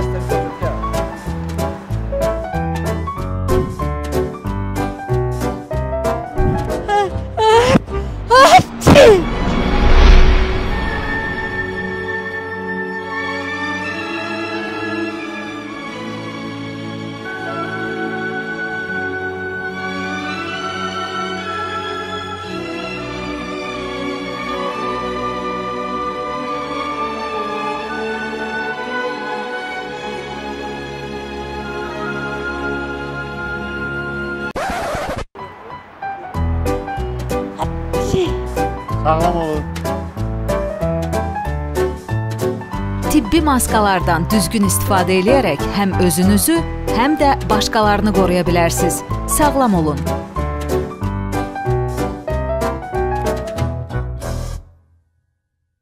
hasta el Sağlam olun. Tibbi maskalardan düzgün istifadə edərək həm özünüzü, həm də başqalarını qoruya bilərsiniz. Sağlam olun.